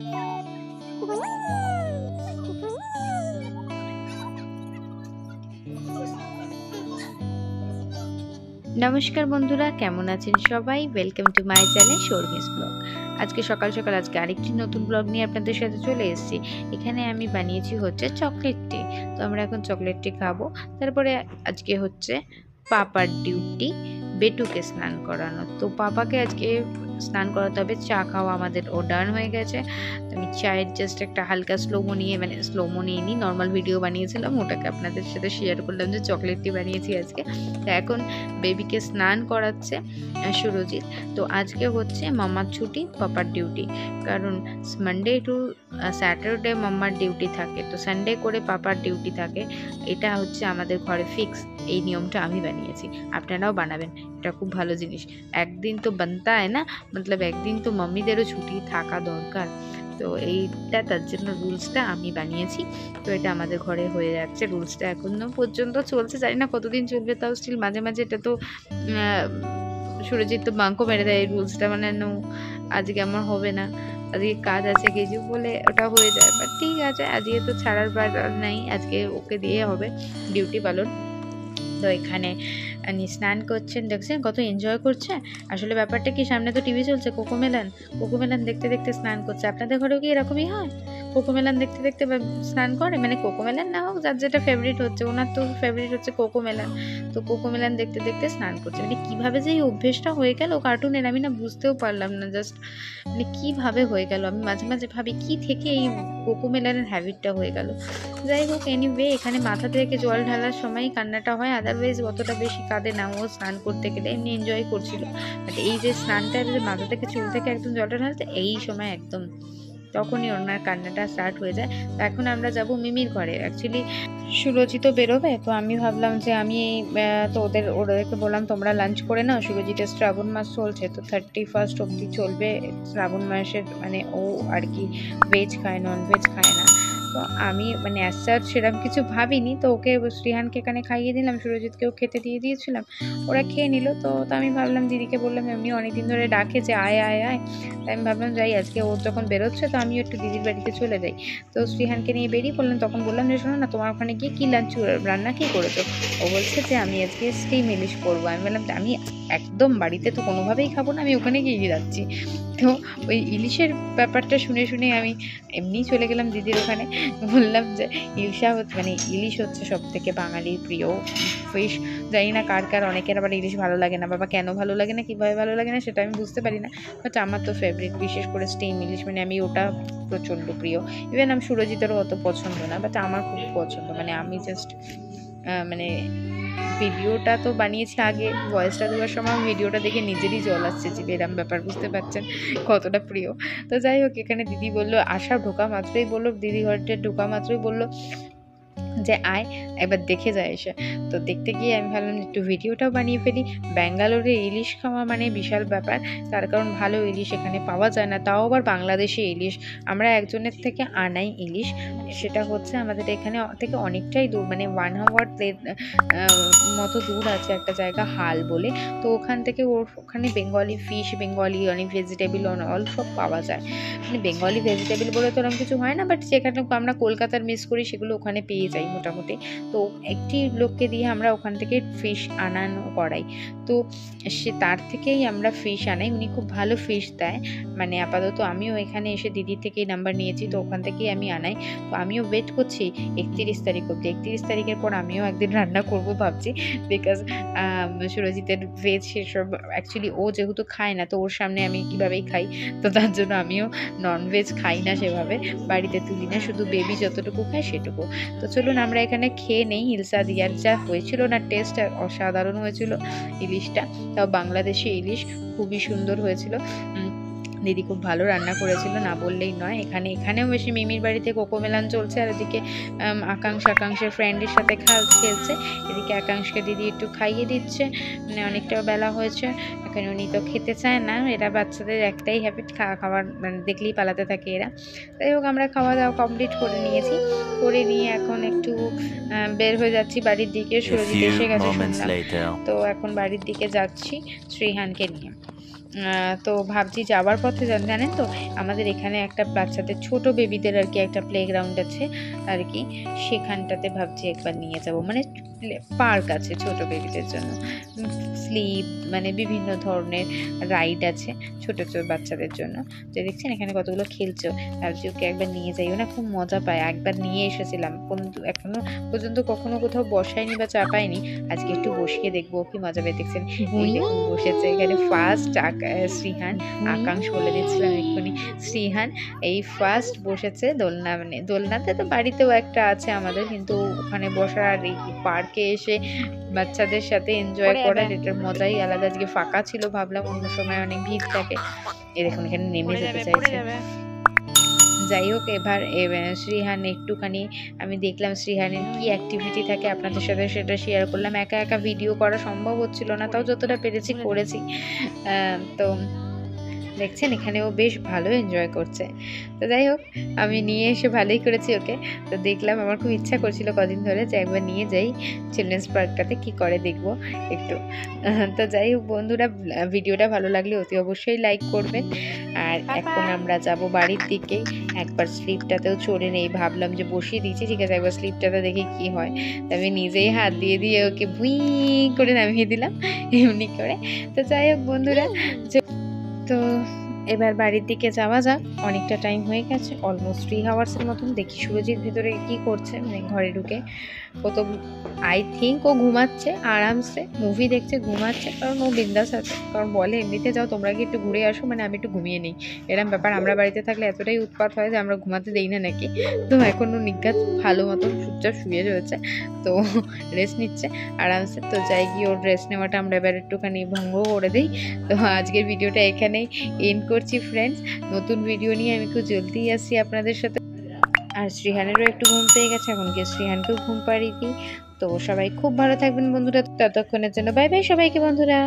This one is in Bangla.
নমস্কার বন্ধুরা, কেমন আছেন সবাই? Welcome to my channel Sharmi's blog আজকে সকাল সকাল আজকে আরেকটি নতুন ব্লগ নিয়ে আপনাদের সাথে চলে এসেছি। এখানে আমি বানিয়েছি হচ্ছে চকলেট টি তো আমরা এখন চকলেট টি খাব। তারপরে আজকে হচ্ছে পাপার ডিউটি বেটুকে স্নান করানো। তো পাপাকে আজকে স্নান করাতে হবে, চা খাওয়া আমাদের ও ডান হয়ে গেছে। আমি চায়ের জাস্ট একটা হালকা স্লোমো নিয়ে মানে স্লোমো নিয়ে নিই নর্মাল ভিডিও বানিয়েছিলাম, ওটাকে আপনাদের সাথে শেয়ার করলাম যে চকলেটটি বানিয়েছি আজকে। তো এখন বেবিকে স্নান করাচ্ছে সুরজিৎ। তো আজকে হচ্ছে মামার ছুটি, পাপার ডিউটি কারণ মানডে টু স্যাটারডে মাম্মার ডিউটি থাকে। তো সানডে করে পাপার ডিউটি থাকে। এটা হচ্ছে আমাদের ঘরে ফিক্স এই নিয়মটা আমি বানিয়েছি। আপনারাও বানাবেন। এটা খুব ভালো জিনিস। একদিন তো বানতা হয় না, মতলব একদিন তো মাম্মিদেরও ছুটি থাকা দরকার। তো এইটা তার জন্য রুলসটা আমি বানিয়েছি। তো এটা আমাদের ঘরে হয়ে যাচ্ছে, রুলসটা এখনও পর্যন্ত চলছে। জানি না কতদিন চলবে, তাও স্টিল মাঝে মাঝে এটা তো সুরজিৎ তো বাঙ্কও মেরে দেয় এই রুলসটা মানে নো আজকে আমার হবে না, আজকে কাজ আছে কিছু বলে ওটা হয়ে যায়। বাট ঠিক আছে, আজকে তো ছাড়ার বার নাই, আজকে ওকে দিয়ে হবে ডিউটি পালন। তো এখানে স্নান করছেন, দেখছেন কত এনজয় করছে। আসলে ব্যাপারটা কি, সামনে তো টিভি চলছে কোকোমেলান কোকোমেলান দেখতে দেখতে স্নান করছে। আপনাদের ঘরেও কি এরকমই হয়? কোকোমেলান দেখতে দেখতে স্নান করে মানে কোকোমেলান না হোক, যার যেটা ফেভারিট হচ্ছে, ওনার তো ফেভারিট হচ্ছে কোকোমেলান। তো কোকোমেলান দেখতে দেখতে স্নান করছে। মানে কীভাবে যে এই অভ্যেসটা হয়ে গেল কার্টুনের আমি না বুঝতেও পারলাম না জাস্ট মানে কীভাবে হয়ে গেল? আমি মাঝে মাঝে ভাবি, কি থেকে এই কোকোমেলানের হ্যাবিটটা হয়ে গেল? যাই হোক এনিওয়ে এখানে মাথা থেকে জল ঢালার সময় কান্নাটা হয় আদারওয়াইজ অতটা বেশি কাঁদে না। ও স্নান করতে গেলে এমনি এনজয় করছিল। বাট এই যে স্নানটা মাথা থেকে চুল থেকে একদম জলটা ঢালতে এই সময় একদম তখনই ওনার কান্নাটা স্টার্ট হয়ে যায়। তো এখন আমরা যাব মিমির ঘরে। অ্যাকচুয়ালি সুরজিত বেরোবে, তো আমি ভাবলাম যে আমি তো ওদের, ওদেরকে বললাম, তোমরা লাঞ্চ করে নাও, সুরজিতের শ্রাবণ মাস চলছে, তো থার্টি ফার্স্ট অবধি চলবে শ্রাবণ মাসের মানে ও আর কি ভেজ খায় নন ভেজ খায় না। তো আমি মানে অ্যাসার সেরকম কিছু ভাবিনি। তো ওকে শ্রীহানকে এখানে খাইয়ে দিলাম সুরজিৎকেও খেতে দিয়ে দিয়েছিলাম। ওরা খেয়ে নিল। তো আমি ভাবলাম, দিদিকে বললাম, এমনি অনেকদিন ধরে ডাকে যে আয় আয় আয়। তাই আমি ভাবলাম, যাই, আজকে ওর যখন বেরোচ্ছে, তো আমিও একটু দিদির বাড়িতে চলে যাই। তো শ্রীহানকে নিয়ে বেরিয়ে পড়লাম। তখন বললাম, যে শোনো না, তোমার ওখানে গিয়ে কী লাঞ্চ রান্না কী করেছ? ও বলছে যে, আমি আজকে স্টিম ইলিশ করব। আমি বললাম, আমি একদম বাড়িতে তো কোনোভাবেই খাব না, আমি ওখানে গিয়ে যাচ্ছি। তো ওই ইলিশের ব্যাপারটা শুনে শুনে আমি এমনিই চলে গেলাম দিদির ওখানে। বললাম যে ইলিশা হচ্ছে মানে ইলিশ হচ্ছে সব থেকে বাঙালির প্রিয় ফিশ জানি না কার কার, অনেকের আবার ইলিশ ভালো লাগে না, বাবা কেন ভালো লাগে না, কীভাবে ভালো লাগে না সেটা আমি বুঝতে পারি না। বাট আমার তো ফেভারিট বিশেষ করে স্টিম ইলিশ মানে আমি ওটা প্রচণ্ড প্রিয়। ইভেন আমি সুরজিতেরও অত পছন্দ না বাট আমার খুব পছন্দ। মানে আমি জাস্ট মানে ভিডিওটা তো বানিয়েছি আগে ভয়েসটা দেওয়ার সময় ভিডিওটা দেখে নিজেরই জল আসছে যে এরম ব্যাপার, বুঝতে পারছেন? কতটা প্রিয়। তো যাই হোক, এখানে দিদি বলল, আশা ঢোকা মাত্রই বলল দিদি ঘরটা ঢোকা মাত্রই বলল। যে আয় একবার দেখে যায় এসে। তো দেখতে গিয়ে আমি ভাবলাম যে একটু ভিডিওটাও বানিয়ে ফেলি। ব্যাঙ্গালোরে ইলিশ খাওয়া মানে বিশাল ব্যাপার। তার কারণ ভালো ইলিশ এখানে পাওয়া যায় না। তাও আবার বাংলাদেশি ইলিশ। আমরা একজনের থেকে আনাই ইলিশ। সেটা হচ্ছে আমাদের এখানে থেকে অনেকটাই দূর। মানে ওয়ান হাওয়ার মতো দূর আছে একটা জায়গা হাল বলে। তো ওখান থেকে ওর, ওখানে বেঙ্গলি ফিশ, বেঙ্গলি অনেক ভেজিটেবল অল সব পাওয়া যায়। মানে বেঙ্গলি ভেজিটেবল বলে তো ওরকম কিছু হয় না। বাট যেখানে আমরা কলকাতার মিস করি, সেগুলো ওখানে পেয়ে যাই। মোটামুটি। তো একটি লোককে দিয়ে আমরা ওখান থেকে ফিশ আনানো করাই। তো সে তার থেকেই আমরা ফিশ আনাই। উনি খুব ভালো ফিশ দেয়। মানে আপাতত আমিও এখানে এসে দিদির থেকেই নাম্বার নিয়েছি, তো ওখান থেকেই আমি আনাই। তো আমিও ওয়েট করছি একত্রিশ তারিখ অব্দি একত্রিশ তারিখের পর আমিও একদিন রান্না করব ভাবছি। বিকজ সুরজিতের ভেজ সেসব অ্যাকচুয়ালি ও যেহেতু খায় না, তো ওর সামনে আমি কীভাবেই খাই? তো তার জন্য আমিও ননভেজ খাই না সেভাবে। বাড়িতে তুলি না। শুধু বেবি যতটুকু খায় সেটুকু। তো চলুন আমরা এখানে খেয়ে নেই। ইলসা দিয়ার যা হয়েছিল না টেস্ট অসাধারণ হয়েছিল ইলিশটা। তাও বাংলাদেশি ইলিশ খুবই সুন্দর হয়েছিল। দিদি খুব ভালো রান্না করেছিল না বললেই নয়। এখানে এখানেও বেশি মিমির বাড়িতে কোকো মেলান চলছে আর ওদিকে আকাঙ্ক্ষ আকাঙ্ক্ষের ফ্রেন্ডের সাথে খাল খেলছে। এদিকে আকাঙ্ক্ষকে দিদি একটু খাইয়ে দিচ্ছে মানে অনেকটা বেলা হয়েছে এখানে উনি তো খেতে চায় না এরা বাচ্চাদের একটাই হ্যাবিট খাওয়া খাওয়ার মানে দেখলেই পালাতে থাকে এরা। যাই হোক আমরা খাওয়া দাওয়া কমপ্লিট করে নিয়েছি। করে নিয়ে এখন একটু বের হয়ে যাচ্ছি বাড়ির দিকে সুরজিৎ এসে গেছে তো এখন বাড়ির দিকে যাচ্ছি শ্রীহানকে নিয়ে। তো ভাবছি যাওয়ার পথে জানেন তো, আমাদের এখানে একটা বাচ্চাদের, ছোট বেবিদের আর কি একটা প্লেগ্রাউন্ড আছে আর কি। সেখানটাতে ভাবছি একবার নিয়ে যাব। মানে পার্ক আছে ছোট বেবিদের জন্য। স্লিপ মানে বিভিন্ন ধরনের রাইড আছে ছোট ছোট বাচ্চাদের জন্য। তো দেখছেন এখানে কতগুলো খেলছো ভাবছি ওকে একবার নিয়ে যাই। না খুব মজা পায় একবার নিয়ে এসেছিলাম। কিন্তু এখনও পর্যন্ত কখনো কোথাও বসায়নি বা চাপায়নি। আজকে একটু বসিয়ে দেখব কি মজা পেয়ে দেখছেন। বসেছে এখানে ফার্স্ট শ্রীহান। আকাঙ্ক্ষ বলে দিচ্ছিলাম এক্ষুনি। শ্রীহান এই ফার্স্ট বসেছে দোলনা মানে দোলনাতে তো বাড়িতেও একটা আছে আমাদের কিন্তু ওখানে বসার আর এই পার্কে এসে বাচ্চাদের সাথে এনজয় করার এটার মজাই আলাদা। আজকে ফাঁকা ছিল ভাবলাম অন্য সময় অনেক ভিড় থাকে। এই দেখুন এখানে নেমে যেতে চাইছে। যাই হোক এবার এ- শ্রীহান একটুখানি আমি দেখলাম শ্রীহানের কি অ্যাক্টিভিটি থাকে আপনাদের সাথে সেটা শেয়ার করলাম। একা একা ভিডিও করা সম্ভব হচ্ছিল না তাও যতটা পেরেছি করেছি। আহ, তো দেখছেন এখানেও বেশ ভালো এনজয় করছে। তো যাই হোক আমি নিয়ে এসে ভালোই করেছি ওকে। তো দেখলাম আমার খুব ইচ্ছা করছিল কদিন ধরে যে একবার নিয়ে যাই চিলড্রেন্স পার্কটাতে কি করে দেখব একটু। তো যাই হোক বন্ধুরা ভিডিওটা ভালো লাগলে অতি অবশ্যই লাইক করবেন। আর এখন আমরা যাব বাড়ির দিকে। একবার স্লিপটাতেও চড়ে নেই। ভাবলাম যে বসিয়ে দিয়েছি ঠিক আছে একবার স্লিপটাতে দেখি কি হয়। তো আমি নিজেই হাত দিয়ে দিয়ে ওকে ভুই করে নামিয়ে দিলাম এমনি করে। তো যাই হোক বন্ধুরা যে- তো এবার বাড়ির দিকে যাওয়া যাক। অনেকটা টাইম হয়ে গেছে অলমোস্ট থ্রি হাওয়ার্সের মতন। দেখি সুরজিৎ ভিতরে কি করছে মানে ঘরে ঢুকে। ও তো আই থিঙ্ক ও ঘুমাচ্ছে, আরামসে। মুভি দেখছে, ঘুমাচ্ছে, কারণ ও বিন্দাস আছে। কারণ বলে, এমনিতে যাও, তোমরা কি একটু ঘুরে আসো মানে আমি একটু ঘুমিয়ে নিই। এরম ব্যাপার, আমরা বাড়িতে থাকলে এতটাই উৎপাত হয় যে আমরা ঘুমাতে দেই না নাকি? তো এখন ও নিজ্ঞাত ভালো মতন চুপচাপ শুয়ে রয়েছে। তো রেস্ট নিচ্ছে, আরামসে। তো যাই গিয়ে ওর রেস্ট নেওয়াটা আমরা এবার একটুখানি ভঙ্গ করে দিই। তো আজকের ভিডিওটা এখানেই এন্ড করছি ফ্রেন্ডস নতুন ভিডিও নিয়ে আমি খুব জলদিই আসি আপনাদের সাথে। আর শ্রীহানেরও একটু ঘুম পেয়ে গেছে, এখন গিয়ে শ্রীহানকেও ঘুম পাড়িয়ে দিই। তো সবাই খুব ভালো থাকবেন, বন্ধুরা। ততক্ষণের জন্য বাই বাই সবাইকে, বন্ধুরা।